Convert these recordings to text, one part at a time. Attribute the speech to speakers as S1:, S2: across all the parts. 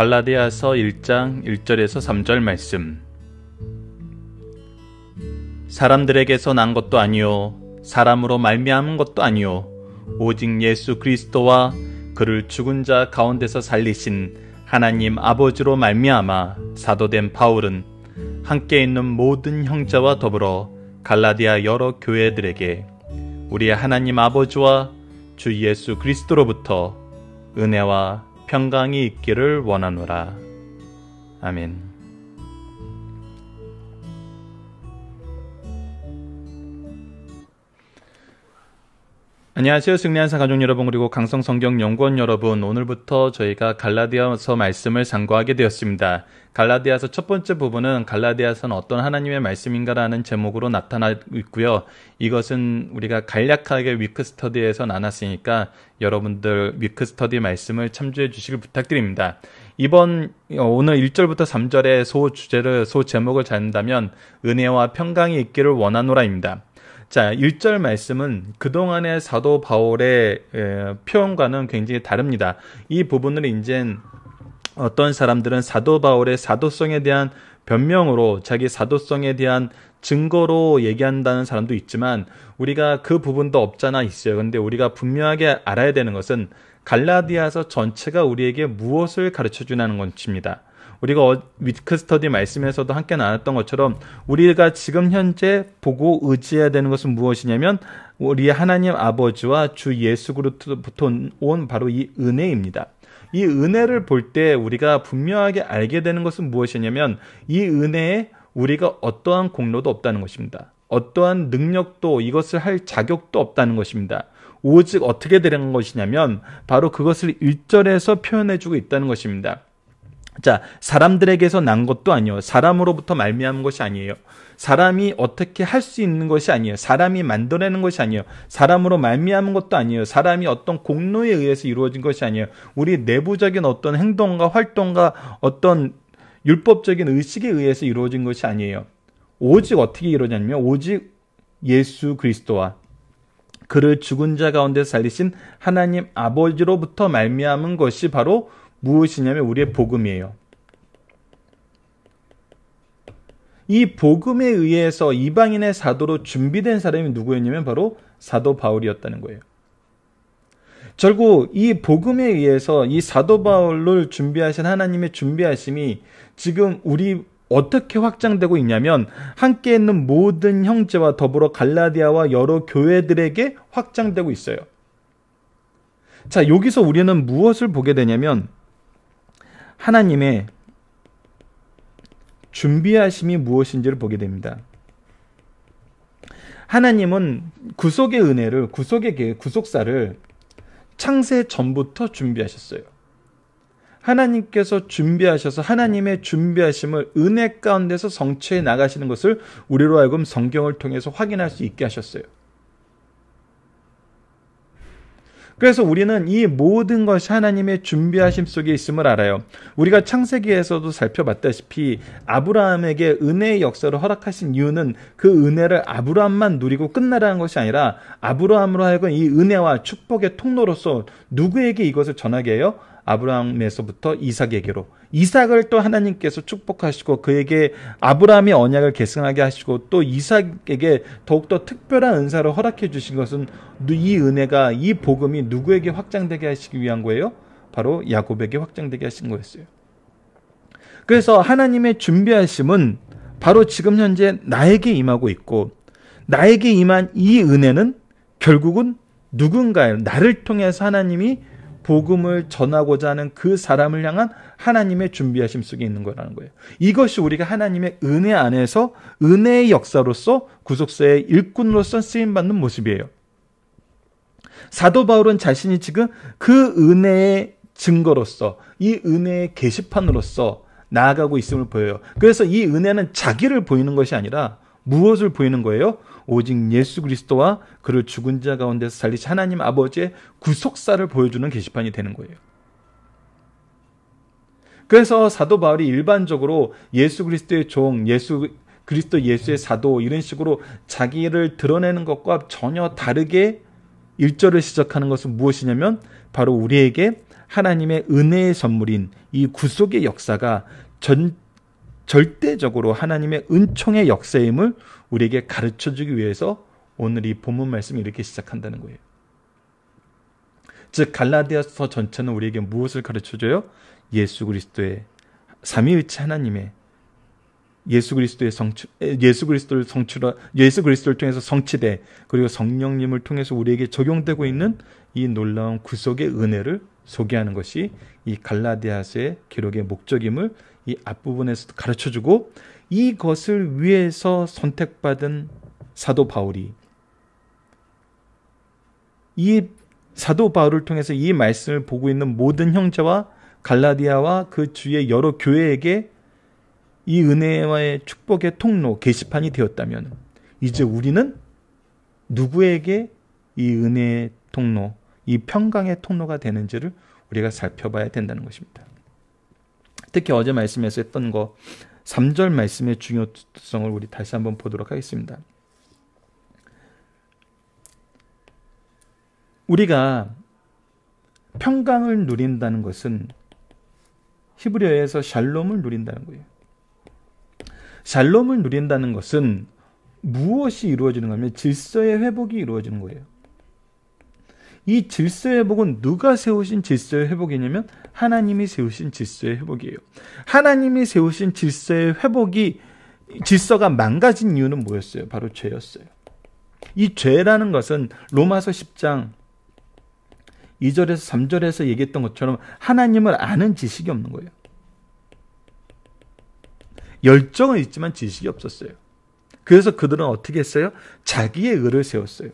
S1: 갈라디아서 1장 1절에서 3절 말씀. 사람들에게서 난 것도 아니요 사람으로 말미암은 것도 아니요 오직 예수 그리스도와 그를 죽은 자 가운데서 살리신 하나님 아버지로 말미암아 사도된 바울은 함께 있는 모든 형제와 더불어 갈라디아 여러 교회들에게 우리 하나님 아버지와 주 예수 그리스도로부터 은혜와 평강이 있기를 원하노라. 아멘. 안녕하세요. 승리한사 가족 여러분 그리고 강성 성경 연구원 여러분. 오늘부터 저희가 갈라디아서 말씀을 상고하게 되었습니다. 갈라디아서 첫 번째 부분은 갈라디아서는 어떤 하나님의 말씀인가라는 제목으로 나타나고 있고요. 이것은 우리가 간략하게 위크 스터디에서 나눴으니까 여러분들 위크 스터디 말씀을 참조해 주시길 부탁드립니다. 이번 오늘 1절부터 3절의 소 주제를 소 제목을 잡는다면 은혜와 평강이 있기를 원하노라입니다. 자, 1절 말씀은 그동안의 사도 바울의 에, 표현과는 굉장히 다릅니다. 이 부분을 이제 어떤 사람들은 사도 바울의 사도성에 대한 변명으로 자기 사도성에 대한 증거로 얘기한다는 사람도 있지만 우리가 그 부분도 없잖아 있어요. 근데 우리가 분명하게 알아야 되는 것은 갈라디아서 전체가 우리에게 무엇을 가르쳐 주냐는 것입니다. 우리가 어, 위크 스터디 말씀에서도 함께 나눴던 것처럼 우리가 지금 현재 보고 의지해야 되는 것은 무엇이냐면 우리 하나님 아버지와 주 예수 그리스도부터 온 바로 이 은혜입니다. 이 은혜를 볼 때 우리가 분명하게 알게 되는 것은 무엇이냐면 이 은혜에 우리가 어떠한 공로도 없다는 것입니다. 어떠한 능력도 이것을 할 자격도 없다는 것입니다. 오직 어떻게 되는 것이냐면 바로 그것을 일절에서 표현해주고 있다는 것입니다. 자, 사람들에게서 난 것도 아니요. 사람으로부터 말미암은 것이 아니에요. 사람이 어떻게 할 수 있는 것이 아니에요. 사람이 만들어내는 것이 아니에요. 사람으로 말미암은 것도 아니에요. 사람이 어떤 공로에 의해서 이루어진 것이 아니에요. 우리 내부적인 어떤 행동과 활동과 어떤 율법적인 의식에 의해서 이루어진 것이 아니에요. 오직 어떻게 이루어졌냐면 오직 예수 그리스도와 그를 죽은 자 가운데 살리신 하나님 아버지로부터 말미암은 것이 바로 무엇이냐면 우리의 복음이에요. 이 복음에 의해서 이방인의 사도로 준비된 사람이 누구였냐면 바로 사도 바울이었다는 거예요. 결국 이 복음에 의해서 이 사도 바울을 준비하신 하나님의 준비하심이 지금 우리 어떻게 확장되고 있냐면 함께 있는 모든 형제와 더불어 갈라디아와 여러 교회들에게 확장되고 있어요. 자, 여기서 우리는 무엇을 보게 되냐면 하나님의 준비하심이 무엇인지를 보게 됩니다. 하나님은 구속의 은혜를 구속의 구속사를 창세 전부터 준비하셨어요. 하나님께서 준비하셔서 하나님의 준비하심을 은혜 가운데서 성취해 나가시는 것을 우리로 하여금 성경을 통해서 확인할 수 있게 하셨어요. 그래서 우리는 이 모든 것이 하나님의 준비하심 속에 있음을 알아요. 우리가 창세기에서도 살펴봤다시피 아브라함에게 은혜의 역사를 허락하신 이유는 그 은혜를 아브라함만 누리고 끝나라는 것이 아니라 아브라함으로 하여금 이 은혜와 축복의 통로로서 누구에게 이것을 전하게 해요? 아브라함에서부터 이삭에게로 이삭을 또 하나님께서 축복하시고 그에게 아브라함의 언약을 계승하게 하시고 또 이삭에게 더욱더 특별한 은사를 허락해 주신 것은 이 은혜가 이 복음이 누구에게 확장되게 하시기 위한 거예요? 바로 야곱에게 확장되게 하신 거였어요. 그래서 하나님의 준비하심은 바로 지금 현재 나에게 임하고 있고 나에게 임한 이 은혜는 결국은 누군가요? 나를 통해서 하나님이 복음을 전하고자 하는 그 사람을 향한 하나님의 준비하심 속에 있는 거라는 거예요. 이것이 우리가 하나님의 은혜 안에서 은혜의 역사로서 구속사의 일꾼으로서 쓰임 받는 모습이에요. 사도 바울은 자신이 지금 그 은혜의 증거로서 이 은혜의 게시판으로서 나아가고 있음을 보여요. 그래서 이 은혜는 자기를 보이는 것이 아니라 무엇을 보이는 거예요? 오직 예수 그리스도와 그를 죽은 자 가운데서 살리신 하나님 아버지의 구속사를 보여주는 게시판이 되는 거예요. 그래서 사도 바울이 일반적으로 예수 그리스도의 종, 예수 그리스도 예수의 사도 이런 식으로 자기를 드러내는 것과 전혀 다르게 일절을 시작하는 것은 무엇이냐면 바로 우리에게 하나님의 은혜의 선물인 이 구속의 역사가 전, 절대적으로 하나님의 은총의 역사임을 우리에게 가르쳐 주기 위해서 오늘 이 본문 말씀이 이렇게 시작한다는 거예요. 즉 갈라디아서 전체는 우리에게 무엇을 가르쳐 줘요? 예수 그리스도의 삼위일체 하나님의 예수 그리스도의 성취, 예수 그리스도를 성취라, 예수 그리스도를 통해서 성취돼 그리고 성령님을 통해서 우리에게 적용되고 있는 이 놀라운 구속의 은혜를 소개하는 것이 이 갈라디아서의 기록의 목적임을 이 앞부분에서도 가르쳐 주고 이것을 위해서 선택받은 사도 바울이 이 사도 바울을 통해서 이 말씀을 보고 있는 모든 형제와 갈라디아와 그 주의 여러 교회에게 이 은혜와의 축복의 통로, 게시판이 되었다면 이제 우리는 누구에게 이 은혜의 통로, 이 평강의 통로가 되는지를 우리가 살펴봐야 된다는 것입니다. 특히 어제 말씀에서 했던 거 3절 말씀의 중요성을 우리 다시 한번 보도록 하겠습니다. 우리가 평강을 누린다는 것은 히브리어에서 샬롬을 누린다는 거예요. 샬롬을 누린다는 것은 무엇이 이루어지는 거냐면 질서의 회복이 이루어지는 거예요. 이 질서의 회복은 누가 세우신 질서의 회복이냐면 하나님이 세우신 질서의 회복이에요. 하나님이 세우신 질서의 회복이 질서가 망가진 이유는 뭐였어요? 바로 죄였어요. 이 죄라는 것은 로마서 10장 2절에서 3절에서 얘기했던 것처럼 하나님을 아는 지식이 없는 거예요. 열정은 있지만 지식이 없었어요. 그래서 그들은 어떻게 했어요? 자기의 의를 세웠어요.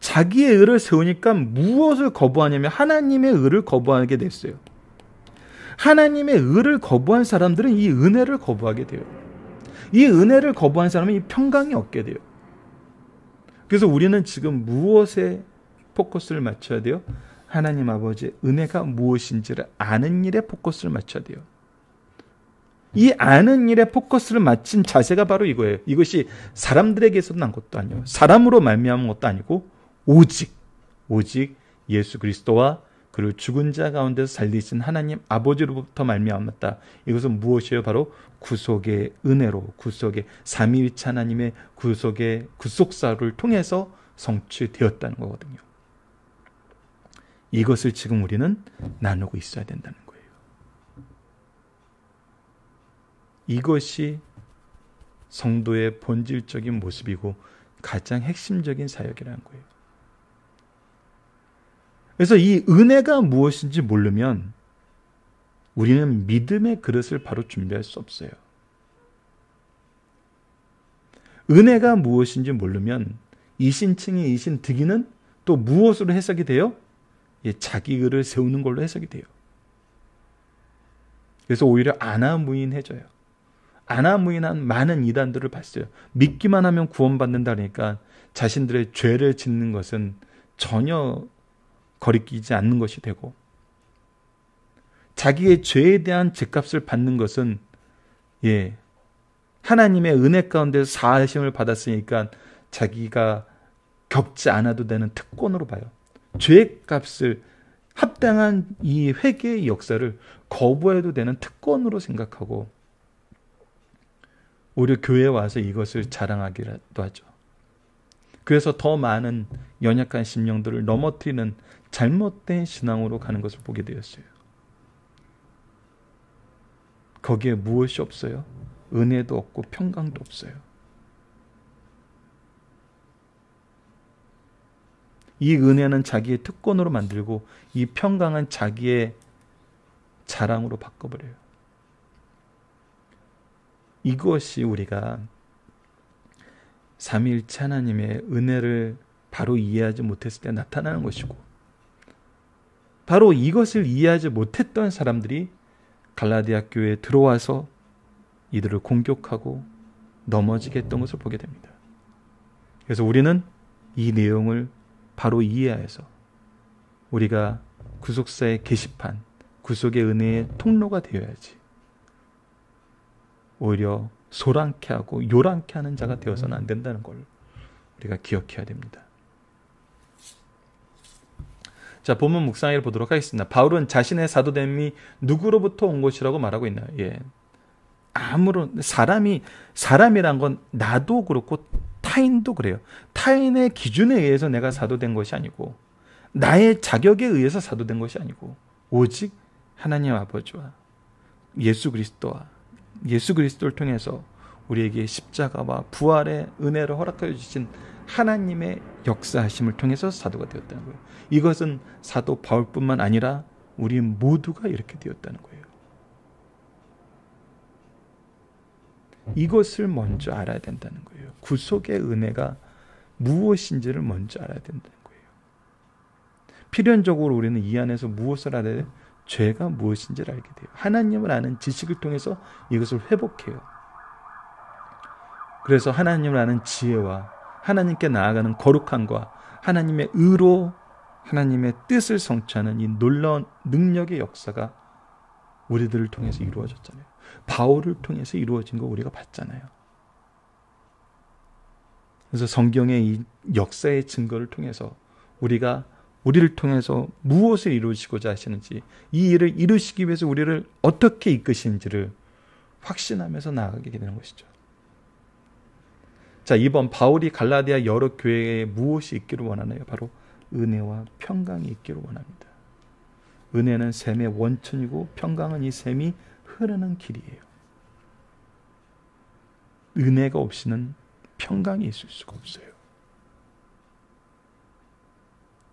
S1: 자기의 의를 세우니까 무엇을 거부하냐면 하나님의 의를 거부하게 됐어요. 하나님의 의를 거부한 사람들은 이 은혜를 거부하게 돼요. 이 은혜를 거부한 사람은 이 평강이 없게 돼요. 그래서 우리는 지금 무엇에 포커스를 맞춰야 돼요? 하나님 아버지의 은혜가 무엇인지를 아는 일에 포커스를 맞춰야 돼요. 이 아는 일에 포커스를 맞춘 자세가 바로 이거예요. 이것이 사람들에게서 난 것도 아니에요. 사람으로 말미암은 것도 아니고 오직 오직 예수 그리스도와 그를 죽은 자 가운데서 살리신 하나님 아버지로부터 말미암았다. 이것은 무엇이에요? 바로 구속의 은혜로 구속의 삼위일체 하나님의 구속의 구속사를 통해서 성취되었다는 거거든요. 이것을 지금 우리는 나누고 있어야 된다는 거예요. 이것이 성도의 본질적인 모습이고 가장 핵심적인 사역이라는 거예요. 그래서 이 은혜가 무엇인지 모르면 우리는 믿음의 그릇을 바로 준비할 수 없어요. 은혜가 무엇인지 모르면 이신칭이 이신 득이는 또 무엇으로 해석이 돼요? 자기 의를 세우는 걸로 해석이 돼요. 그래서 오히려 아나무인해져요. 아나무인한 많은 이단들을 봤어요. 믿기만 하면 구원받는다니까 자신들의 죄를 짓는 것은 전혀 거리끼지 않는 것이 되고 자기의 죄에 대한 죄값을 받는 것은 예 하나님의 은혜 가운데 사하심을 받았으니까 자기가 겪지 않아도 되는 특권으로 봐요. 죄값을 합당한 이 회개의 역사를 거부해도 되는 특권으로 생각하고 오히려 교회에 와서 이것을 자랑하기라도 하죠. 그래서 더 많은 연약한 심령들을 넘어뜨리는 잘못된 신앙으로 가는 것을 보게 되었어요. 거기에 무엇이 없어요? 은혜도 없고 평강도 없어요. 이 은혜는 자기의 특권으로 만들고 이 평강은 자기의 자랑으로 바꿔버려요. 이것이 우리가 삼일체 하나님의 은혜를 바로 이해하지 못했을 때 나타나는 것이고 바로 이것을 이해하지 못했던 사람들이 갈라디아 교회에 들어와서 이들을 공격하고 넘어지게 했던 것을 보게 됩니다. 그래서 우리는 이 내용을 바로 이해해서 우리가 구속사의 게시판, 구속의 은혜의 통로가 되어야지. 오히려 소란케 하고 요란케 하는 자가 되어서는 안 된다는 걸 우리가 기억해야 됩니다. 자, 본문 묵상을 보도록 하겠습니다. 바울은 자신의 사도됨이 누구로부터 온 것이라고 말하고 있나요? 예. 아무런 사람이 사람이란 건 나도 그렇고 타인도 그래요. 타인의 기준에 의해서 내가 사도된 것이 아니고 나의 자격에 의해서 사도된 것이 아니고 오직 하나님 아버지와 예수 그리스도와 예수 그리스도를 통해서 우리에게 십자가와 부활의 은혜를 허락하여 주신 하나님의 역사하심을 통해서 사도가 되었다는 거예요. 이것은 사도 바울뿐만 아니라 우리 모두가 이렇게 되었다는 거예요. 이것을 먼저 알아야 된다는 거예요. 구속의 은혜가 무엇인지를 먼저 알아야 된다는 거예요. 필연적으로 우리는 이 안에서 무엇을 알아야 돼요? 죄가 무엇인지를 알게 돼요. 하나님을 아는 지식을 통해서 이것을 회복해요. 그래서 하나님을 아는 지혜와 하나님께 나아가는 거룩함과 하나님의 의로 하나님의 뜻을 성취하는 이 놀라운 능력의 역사가 우리들을 통해서 이루어졌잖아요. 바울을 통해서 이루어진 거 우리가 봤잖아요. 그래서 성경의 이 역사의 증거를 통해서 우리가 우리를 통해서 무엇을 이루시고자 하시는지 이 일을 이루시기 위해서 우리를 어떻게 이끄시는지를 확신하면서 나아가게 되는 것이죠. 자, 이번 바울이 갈라디아 여러 교회에 무엇이 있기를 원하나요? 바로 은혜와 평강이 있기를 원합니다. 은혜는 샘의 원천이고 평강은 이 샘이 흐르는 길이에요. 은혜가 없이는 평강이 있을 수가 없어요.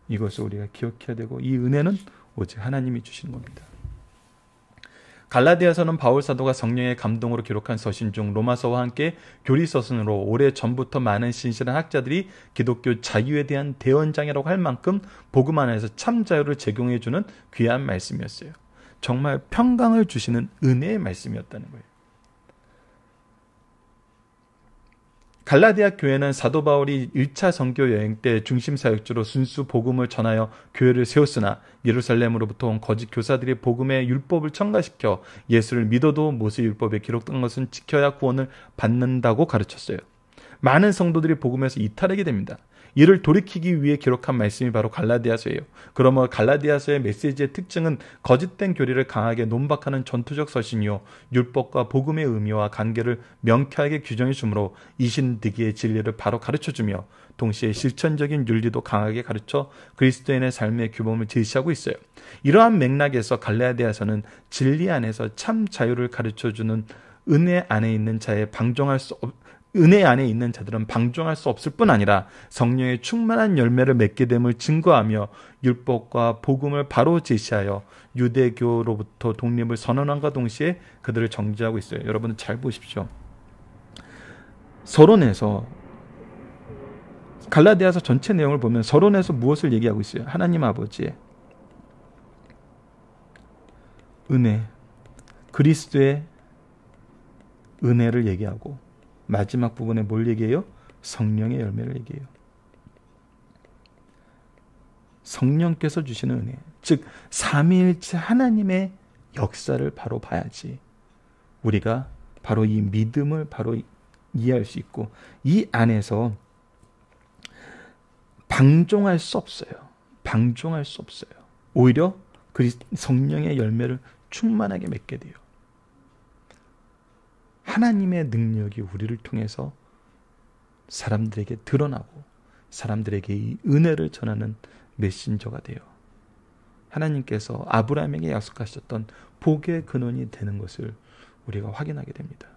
S1: 이것을 우리가 기억해야 되고 이 은혜는 오직 하나님이 주시는 겁니다. 갈라디아서는 바울 사도가 성령의 감동으로 기록한 서신 중 로마서와 함께 교리 서신으로 오래 전부터 많은 신실한 학자들이 기독교 자유에 대한 대원장이라고 할 만큼 복음 안에서 참 자유를 제공해 주는 귀한 말씀이었어요. 정말 평강을 주시는 은혜의 말씀이었다는 거예요. 갈라디아 교회는 사도 바울이 1차 선교 여행 때 중심 사역주로 순수 복음을 전하여 교회를 세웠으나 예루살렘으로부터 온 거짓 교사들이 복음의 율법을 첨가시켜 예수를 믿어도 모세 율법에 기록된 것은 지켜야 구원을 받는다고 가르쳤어요. 많은 성도들이 복음에서 이탈하게 됩니다. 이를 돌이키기 위해 기록한 말씀이 바로 갈라디아서예요. 그러므로 갈라디아서의 메시지의 특징은 거짓된 교리를 강하게 논박하는 전투적 서신이요 율법과 복음의 의미와 관계를 명쾌하게 규정해 주므로 이신득이의 진리를 바로 가르쳐 주며 동시에 실천적인 윤리도 강하게 가르쳐 그리스도인의 삶의 규범을 제시하고 있어요. 이러한 맥락에서 갈라디아서는 진리 안에서 참 자유를 가르쳐 주는 은혜 안에 있는 자의 방종할 수 없, 은혜 안에 있는 자들은 방종할 수 없을 뿐 아니라 성령의 충만한 열매를 맺게 됨을 증거하며 율법과 복음을 바로 제시하여 유대교로부터 독립을 선언함과 동시에 그들을 정지하고 있어요. 여러분 잘 보십시오. 서론에서 갈라디아서 전체 내용을 보면 서론에서 무엇을 얘기하고 있어요? 하나님 아버지의 은혜, 그리스도의 은혜를 얘기하고 마지막 부분에 뭘 얘기해요? 성령의 열매를 얘기해요. 성령께서 주시는 은혜. 즉, 삼위일체 하나님의 역사를 바로 봐야지. 우리가 바로 이 믿음을 바로 이해할 수 있고, 이 안에서 방종할 수 없어요. 방종할 수 없어요. 오히려 그 성령의 열매를 충만하게 맺게 돼요. 하나님의 능력이 우리를 통해서 사람들에게 드러나고 사람들에게 이 은혜를 전하는 메신저가 돼요. 하나님께서 아브라함에게 약속하셨던 복의 근원이 되는 것을 우리가 확인하게 됩니다.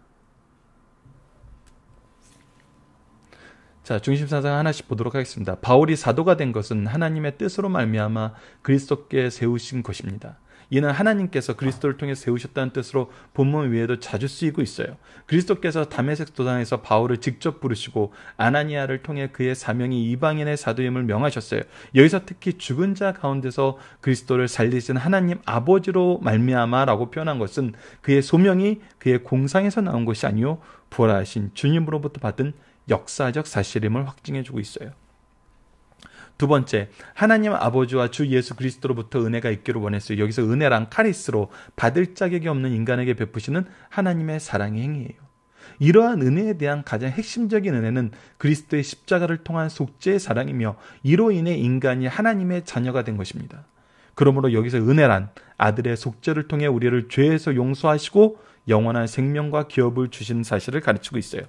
S1: 자, 중심 사상 하나씩 보도록 하겠습니다. 바울이 사도가 된 것은 하나님의 뜻으로 말미암아 그리스도께 세우신 것입니다. 이는 하나님께서 그리스도를 통해 세우셨다는 뜻으로 본문 외에도 자주 쓰이고 있어요. 그리스도께서 담에색 도상에서 바울을 직접 부르시고 아나니아를 통해 그의 사명이 이방인의 사도임을 명하셨어요. 여기서 특히 죽은 자 가운데서 그리스도를 살리신 하나님 아버지로 말미암아라고 표현한 것은 그의 소명이 그의 공상에서 나온 것이 아니요 부활하신 주님으로부터 받은 역사적 사실임을 확증해 주고 있어요. 두 번째, 하나님 아버지와 주 예수 그리스도로부터 은혜가 있기를 원했어요. 여기서 은혜란 카리스로 받을 자격이 없는 인간에게 베푸시는 하나님의 사랑의 행위예요. 이러한 은혜에 대한 가장 핵심적인 은혜는 그리스도의 십자가를 통한 속죄의 사랑이며 이로 인해 인간이 하나님의 자녀가 된 것입니다. 그러므로 여기서 은혜란 아들의 속죄를 통해 우리를 죄에서 용서하시고 영원한 생명과 기업을 주시는 사실을 가르치고 있어요.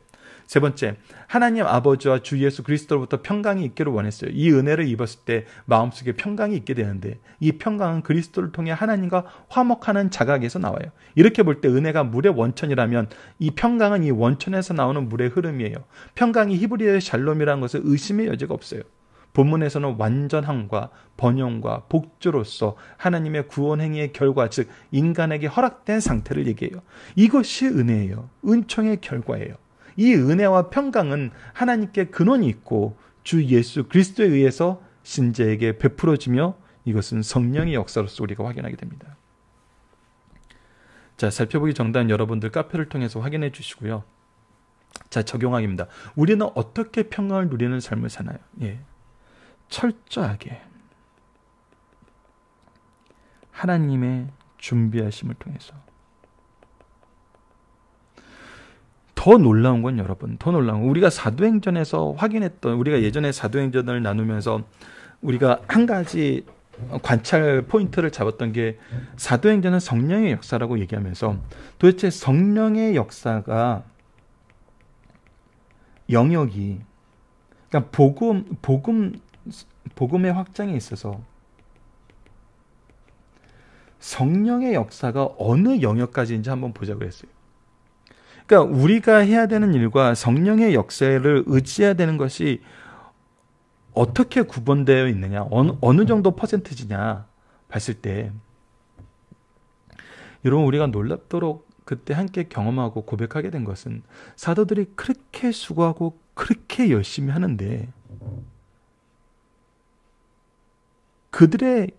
S1: 세 번째, 하나님 아버지와 주 예수 그리스도로부터 평강이 있기를 원했어요. 이 은혜를 입었을 때 마음속에 평강이 있게 되는데 이 평강은 그리스도를 통해 하나님과 화목하는 자각에서 나와요. 이렇게 볼 때 은혜가 물의 원천이라면 이 평강은 이 원천에서 나오는 물의 흐름이에요. 평강이 히브리어의 샬롬이라는 것은 의심의 여지가 없어요. 본문에서는 완전함과 번영과 복주로서 하나님의 구원 행위의 결과, 즉 인간에게 허락된 상태를 얘기해요. 이것이 은혜예요. 은총의 결과예요. 이 은혜와 평강은 하나님께 근원이 있고 주 예수 그리스도에 의해서 신자에게 베풀어지며 이것은 성령의 역사로서 우리가 확인하게 됩니다. 자, 살펴보기 정단 여러분들 카페를 통해서 확인해 주시고요. 자, 적용하기입니다. 우리는 어떻게 평강을 누리는 삶을 사나요? 예. 철저하게 하나님의 준비하심을 통해서 더 놀라운 건 여러분, 더 놀라운 건 우리가 사도행전에서 확인했던 우리가 예전에 사도행전을 나누면서 우리가 한 가지 관찰 포인트를 잡았던 게 사도행전은 성령의 역사라고 얘기하면서 도대체 성령의 역사가 영역이 그러니까 복음 복음 복음의 확장에 있어서 성령의 역사가 어느 영역까지인지 한번 보자고 했어요. 그러니까 우리가 해야 되는 일과 성령의 역사를 의지해야 되는 것이 어떻게 구분되어 있느냐, 어느, 어느 정도 퍼센트지냐 봤을 때, 여러분, 우리가 놀랍도록 그때 함께 경험하고 고백하게 된 것은 사도들이 그렇게 수고하고 그렇게 열심히 하는데, 그들의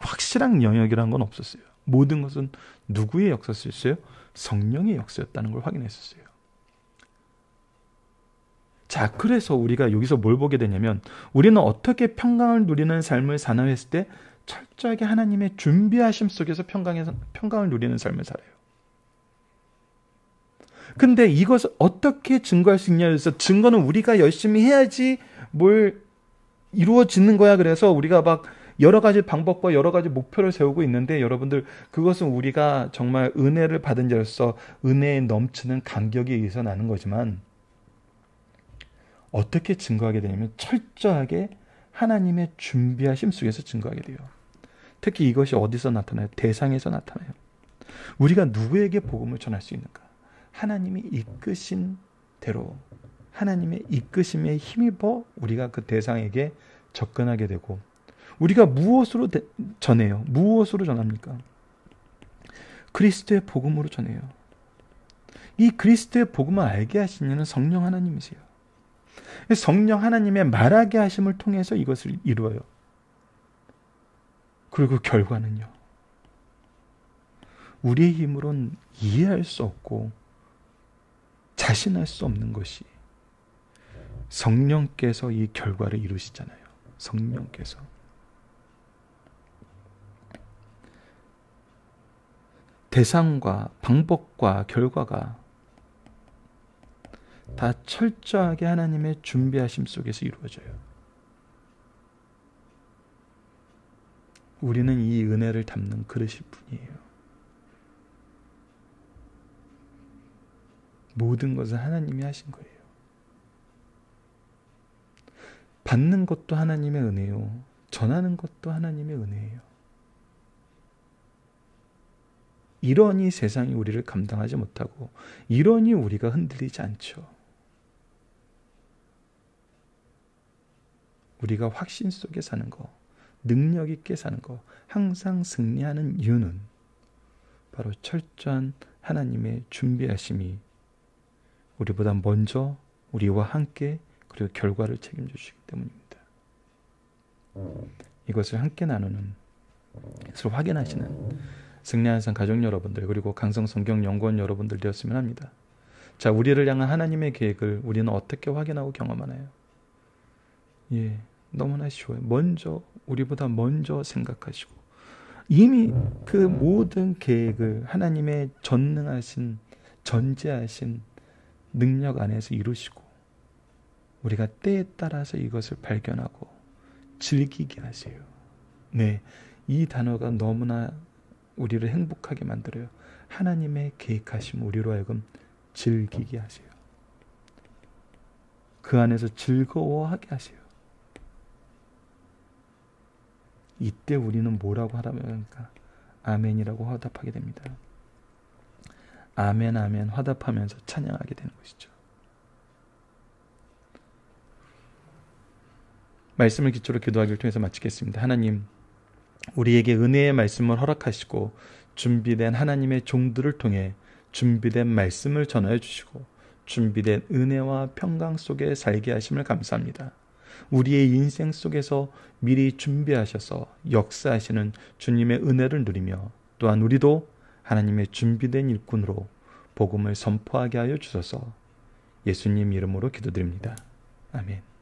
S1: 확실한 영역이라는 건 없었어요. 모든 것은 누구의 역사였어요? 성령의 역사였다는 걸 확인했었어요. 자, 그래서 우리가 여기서 뭘 보게 되냐면 우리는 어떻게 평강을 누리는 삶을 사나 했을 때 철저하게 하나님의 준비하심 속에서 평강에서 평강을 누리는 삶을 살아요. 근데 이것을 어떻게 증거할 수 있냐 해서 증거는 우리가 열심히 해야지 뭘 이루어지는 거야. 그래서 우리가 막 여러 가지 방법과 여러 가지 목표를 세우고 있는데 여러분들 그것은 우리가 정말 은혜를 받은 자로서 은혜에 넘치는 감격에 의해서 나는 거지만 어떻게 증거하게 되냐면 철저하게 하나님의 준비하심 속에서 증거하게 돼요. 특히 이것이 어디서 나타나요? 대상에서 나타나요. 우리가 누구에게 복음을 전할 수 있는가? 하나님이 이끄신 대로 하나님의 이끄심에 힘입어 우리가 그 대상에게 접근하게 되고 우리가 무엇으로 전해요? 무엇으로 전합니까? 그리스도의 복음으로 전해요. 이 그리스도의 복음을 알게 하신 이는 성령 하나님이세요. 성령 하나님의 말하게 하심을 통해서 이것을 이루어요. 그리고 결과는요. 우리의 힘으론 이해할 수 없고 자신할 수 없는 것이 성령께서 이 결과를 이루시잖아요. 성령께서. 대상과 방법과 결과가 다 철저하게 하나님의 준비하심 속에서 이루어져요. 우리는 이 은혜를 담는 그릇일 뿐이에요. 모든 것은 하나님이 하신 거예요. 받는 것도 하나님의 은혜요. 전하는 것도 하나님의 은혜예요. 이러니 세상이 우리를 감당하지 못하고 이러니 우리가 흔들리지 않죠. 우리가 확신 속에 사는 거, 능력 있게 사는 거, 항상 승리하는 이유는 바로 철저한 하나님의 준비하심이 우리보다 먼저 우리와 함께 그리고 결과를 책임져 주시기 때문입니다. 이것을 함께 나누는 것을 확인하시는 승리한산 가족 여러분들 그리고 강성 성경 연구원 여러분들 되었으면 합니다. 자, 우리를 향한 하나님의 계획을 우리는 어떻게 확인하고 경험하나요? 예, 너무나 쉬워요. 먼저 우리보다 먼저 생각하시고 이미 그 모든 계획을 하나님의 전능하신 전제하신 능력 안에서 이루시고 우리가 때에 따라서 이것을 발견하고 즐기게 하세요. 네, 이 단어가 너무나 우리를 행복하게 만들어요. 하나님의 계획하심 우리로 하여금 즐기게 하세요. 그 안에서 즐거워하게 하세요. 이때 우리는 뭐라고 하라니까 아멘이라고 화답하게 됩니다. 아멘 아멘 화답하면서 찬양하게 되는 것이죠. 말씀을 기초로 기도하기를 통해서 마치겠습니다. 하나님, 우리에게 은혜의 말씀을 허락하시고 준비된 하나님의 종들을 통해 준비된 말씀을 전하여 주시고 준비된 은혜와 평강 속에 살게 하심을 감사합니다. 우리의 인생 속에서 미리 준비하셔서 역사하시는 주님의 은혜를 누리며 또한 우리도 하나님의 준비된 일꾼으로 복음을 선포하게 하여 주소서 예수님 이름으로 기도드립니다. 아멘.